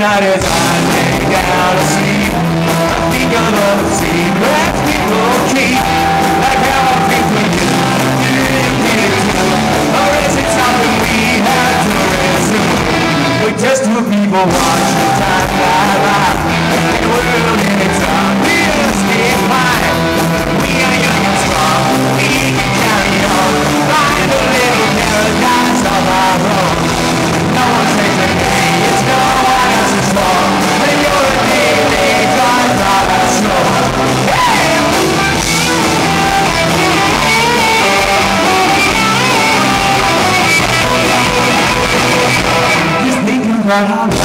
night as I Just